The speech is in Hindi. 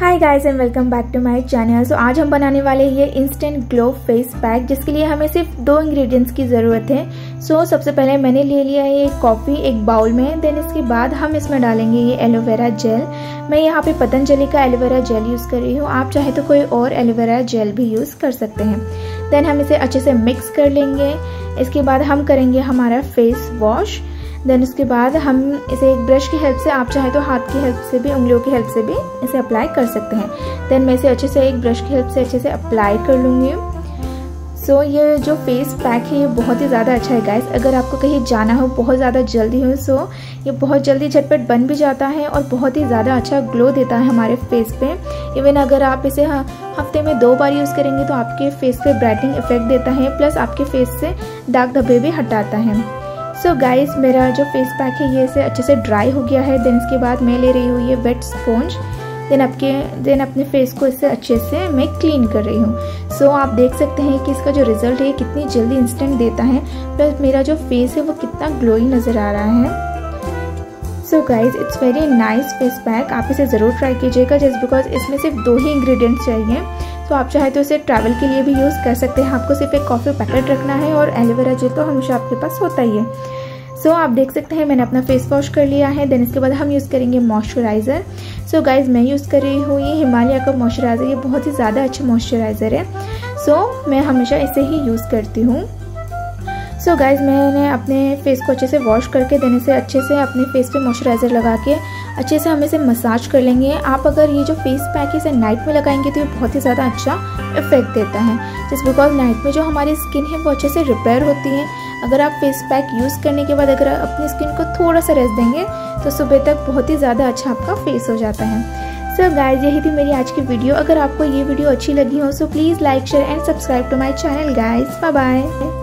Hi guys and welcome back to my channel so आज हम बनाने वाले ये इंस्टेंट ग्लो फेस पैक जिसके लिए हमें सिर्फ़ दो इंग्रेडिएंट्स की ज़रूरत है। सो so, सबसे पहले मैंने ले लिया है ये कॉफ़ी एक बाउल में देन इसके बाद हम इसमें डालेंगे ये एलोवेरा जेल मैं यहाँ पे पतंजलि का एलोवेरा जेल यूज़ कर रही हूँ। आप चाहे तो कोई और एलोवेरा जेल भी यूज़ कर सकते हैं। देन हम इसे अच्छे से मिक्स कर लेंगे। इसके बाद हम करेंगे हमारा फेस वॉश देन उसके बाद हम इसे एक ब्रश की हेल्प से आप चाहे तो हाथ की हेल्प से भी उंगलियों की हेल्प से भी इसे अप्लाई कर सकते हैं। देन मैं इसे अच्छे से एक ब्रश की हेल्प से अच्छे से अप्लाई कर लूँगी। सो so, ये जो फेस पैक है ये बहुत ही ज़्यादा अच्छा है गाइस अगर आपको कहीं जाना हो बहुत ज़्यादा जल्दी हो सो so, ये बहुत जल्दी झटपट बन भी जाता है और बहुत ही ज़्यादा अच्छा ग्लो देता है हमारे फेस पे। इवन अगर आप इसे हफ़्ते में दो बार यूज़ करेंगे तो आपके फेस पे ब्राइटनिंग इफ़ेक्ट देता है प्लस आपके फेस से दाग धब्बे भी हटाता है। सो so गाइस मेरा जो फेस पैक है ये इसे अच्छे से ड्राई हो गया है। देन इसके बाद मैं ले रही हूँ ये वेट स्पॉन्ज देन आपके देन अपने फेस को इससे अच्छे से मैं क्लीन कर रही हूँ। सो so, आप देख सकते हैं कि इसका जो रिज़ल्ट है कितनी जल्दी इंस्टेंट देता है। प्लस मेरा जो फेस है वो कितना ग्लोइंग नज़र आ रहा है। So guys it's very nice face pack आप इसे ज़रूर ट्राई कीजिएगा जस्ट बिकॉज़ इसमें सिर्फ़ दो ही इंग्रेडिएंट्स चाहिए। तो आप चाहे तो इसे ट्रैवल के लिए भी यूज़ कर सकते हैं। आपको सिर्फ़ एक कॉफ़ी पैकेट रखना है और एलोवेरा जेल तो हमेशा आपके पास होता ही है। सो so, आप देख सकते हैं मैंने अपना फेस वॉश कर लिया है। देन इसके बाद हम यूज़ करेंगे मॉइस्चराइज़र सो गाइज़ मैं यूज़ कर रही हूँ ये हिमालय का मॉइस्चराइज़र ये बहुत ही ज़्यादा अच्छा मॉइस्चराइज़र है। सो so, मैं हमेशा इसे ही यूज़ करती हूँ। सो so गाइज़ मैंने अपने फेस को अच्छे से वॉश करके देने से अच्छे से अपने फेस पे मॉइस्चराइज़र लगा के अच्छे से हम इसे मसाज कर लेंगे। आप अगर ये जो फेस पैक है इसे नाइट में लगाएँगे तो ये बहुत ही ज़्यादा अच्छा इफ़ेक्ट देता है। जिस बिकॉज़ नाइट में जो हमारी स्किन है, वो अच्छे से रिपेयर होती है। अगर आप फेस पैक यूज़ करने के बाद अगर अपनी स्किन को थोड़ा सा रेस्ट देंगे तो सुबह तक बहुत ही ज़्यादा अच्छा आपका फेस हो जाता है। सो so गाइज़ यही थी मेरी आज की वीडियो अगर आपको ये वीडियो अच्छी लगी हो so please like share and subscribe to my channel guys bye bye